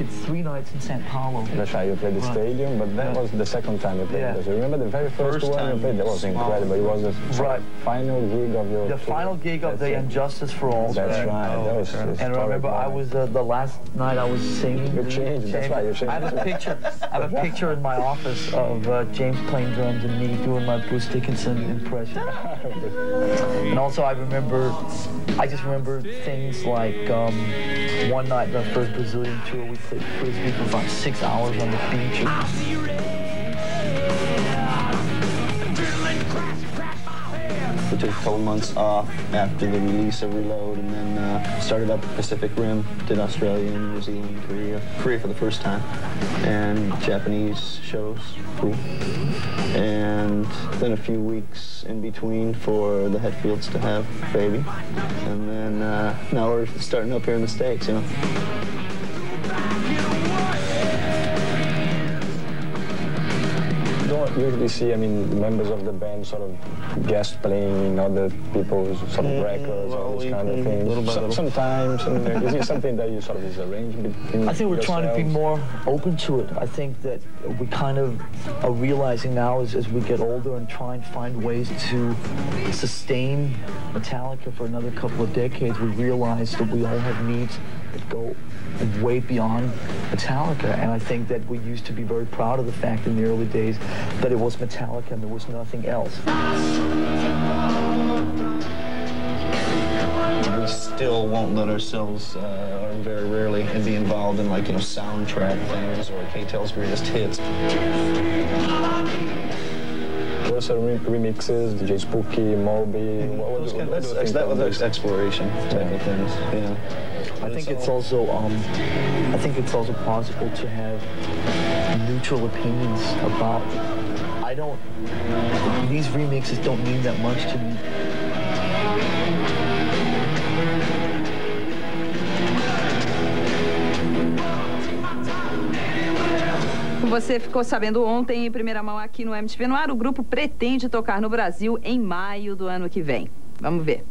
did three nights in Sao Paulo. That's right, you played the Right. stadium, but that Yeah. was the second time you played Yeah. it. So remember the very first, First one you played? That was incredible. It was the Right. final gig of your The tour. final gig of That's the it. And Justice for All. That's Right. right. Oh, that was okay. a And historic remember, I was uh, the last night I was singing. You the changed, that's right, you changed. I have a picture. I have a picture in my office of uh, James playing drums and me doing my Bruce Dickinson impression. and also, I remember, I just remember things like um, one night, the first Brazilian tour, we played frisbee for about six hours on the beach. We took a couple months off after the release of Reload and then uh, started up Pacific Rim, did Australia, New Zealand, Korea. Korea for the first time. And Japanese shows, cool. And then a few weeks in between for the Hetfields to have baby. And then uh, now we're starting up here in the States, you know. Usually see, I mean, members of the band sort of guest playing in other people's sort of records well, or these kind mm, of things. little little. Sometimes, uh, is it something that you sort of is arranged between I think we're trying to be more open to it. I think that we kind of are realizing now as, as we get older and try and find ways to sustain Metallica for another couple of decades, we realize that we all have needs that go way beyond Metallica. And I think that we used to be very proud of the fact in the early days that it was Metallica and there was nothing else. We still won't let ourselves, uh, or very rarely, be involved in like, you know, soundtrack things or K-Tel's greatest hits. There were some re- remixes, DJ Spooky, Moby. What, what, Those do- kind what of, do that's, that was exploration type of things, yeah. I think it's also um, I think it's also possible to have neutral opinions about. I don't. These remixes don't mean that much to me. Você ficou sabendo ontem, em primeira mão aqui no MTV no ar, o grupo pretende tocar no Brasil em maio do ano que vem. Vamos ver.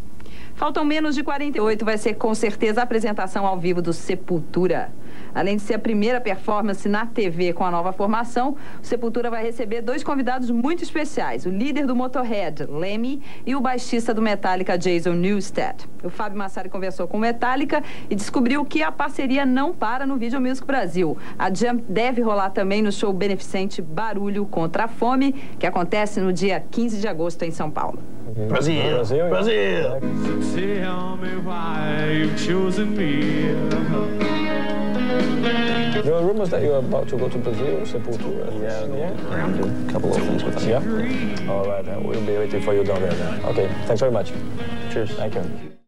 Faltam menos de 48, vai ser com certeza a apresentação ao vivo do Sepultura. Além de ser a primeira performance na TV com a nova formação, o Sepultura vai receber dois convidados muito especiais: o líder do Motorhead, Lemmy, e o baixista do Metallica, Jason Newsted. O Fábio Massari conversou com o Metallica e descobriu que a parceria não para no Video Music Brasil. A Jump deve rolar também no show beneficente Barulho contra a Fome, que acontece no dia 15 de agosto em São Paulo. Brasil! Brasil, yeah. Brasil! There are rumors that you're about to go to Brazil, Sepultura. Yeah, yeah. a couple of things with them. Yeah? All right, we'll be waiting for you down there then. Okay, thanks very much. Cheers. Thank you.